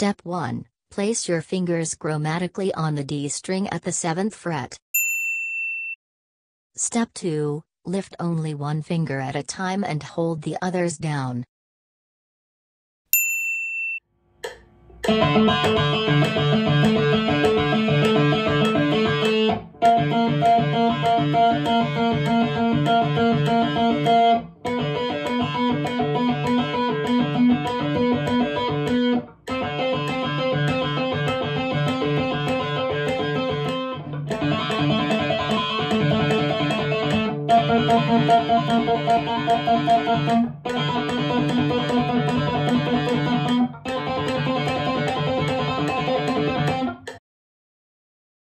Step 1. Place your fingers chromatically on the D string at the 7th fret. Step 2. Lift only one finger at a time and hold the others down. Thank you.